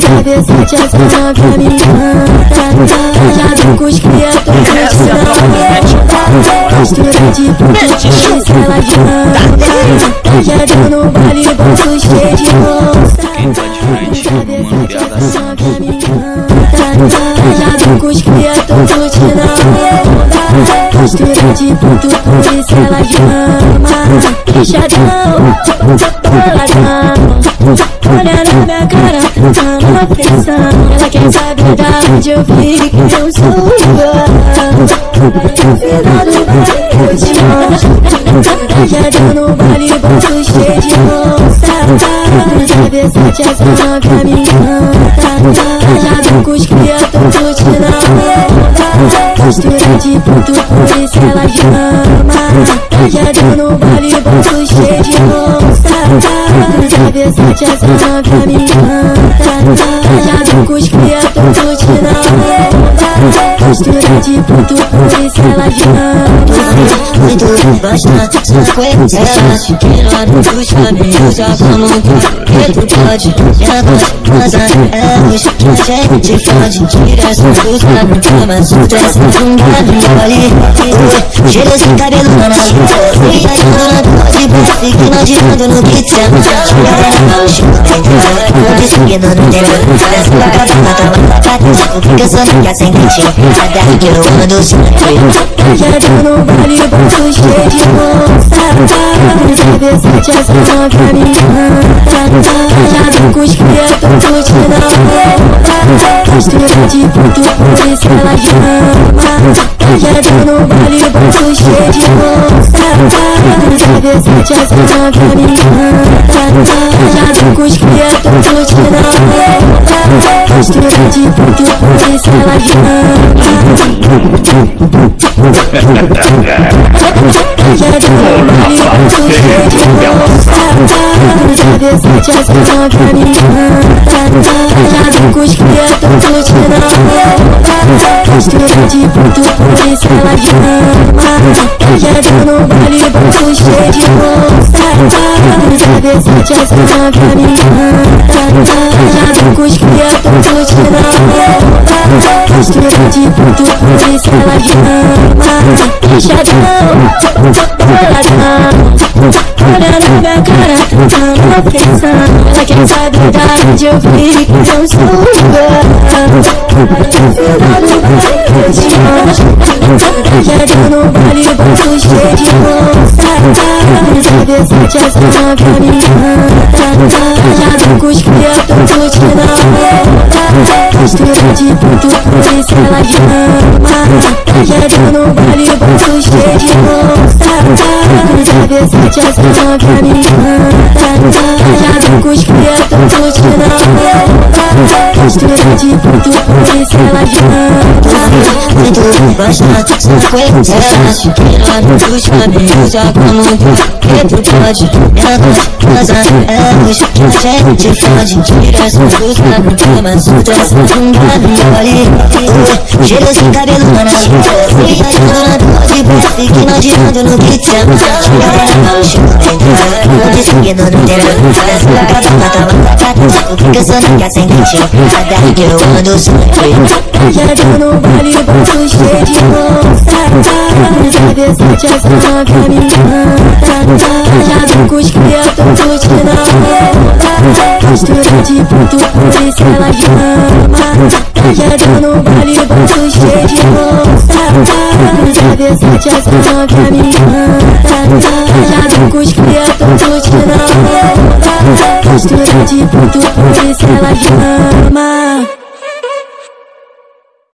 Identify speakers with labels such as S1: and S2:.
S1: Cabeçote essa novinha encanta Já vem com os cria, tô Mistura de no baile, bolso cheio de bolsa
S2: Quem tá de frente, mano,
S1: essa novinha me encanta Já vem com os cria, tô curtindo a Mistura de puto, se ela janta Fechadão, boladão Olha tá Já no baile, bolso cheio de onça me encanta Já vem com os cria, tô curtindo Mistura de puto, por isso ela chama Já no baile, bolso cheio de onça Cabeçote essa novinha me encanta vem com os cria, tô curtindo a Mistura de puto, por isso ela chama
S3: gosta, sequência Ela do caminhos, já vamos Que tu pode, pode Mas ela puxa, a gente fode Tira essa blusa, não toma Sustressa, um gato mole Cheira esse cabelo na mão E aí pode ver Fica imaginando no Se ela não chama, Tô seguindo no tempo Essa vaca tá matando Fica só no que ascendente Até que eu ando sempre
S1: Já deu no baile, bolso cheio de bolsa Cabeçote essa encanta Já vem com os cria, tô curtindo a Mistura de puto, cheio de com tô Mistura de por isso ela Cabeçote essa novinha me encanta Já vem com os cria, tô curtindo a Mistura de puto, por isso ela chama Já deu no baile, bolso cheio de bolsa Cabeçote essa novinha me encanta Já vem com os cria, tô curtindo Mistura de puto, por isso ela chama Fechadão, boladão Olha na minha cara, tá na aflição Ela quer saber da onde eu fico, eu sou eu te deu no baile, bolso cheio de bolsa Me encanta Já vem com os cria, tô curtindo a Mistura de puto, por isso ela chama Já deu no baile, bolso cheio de novinha me encanta Já vem com os cria, tô curtindo a Mistura de por isso ela chama
S3: muito gosta, sequência caminhos, já vamos Que tu pode, ela gosta Ela puxa, gente fode Tira essa blusa, não toma Sustressa, um gato mole Cheira esse cabelo na mão E aí dona ver Fica imaginando no beat Ela não chama, Tô te seguindo no tempo Essa vaca tá matando Fica só no que ascendente Que eu ando sempre
S1: Já no baile, bolso cheio de bolsa Cabeçote essa novinha me encanta Já vem com os cria, tô curtindo a Mistura de puto, por isso ela chama. Já no baile, bolso cheio de bolsa Cabeçote essa novinha me encanta Já vem com os cria, tô curtindo a Mistura de puto, por isso ela chama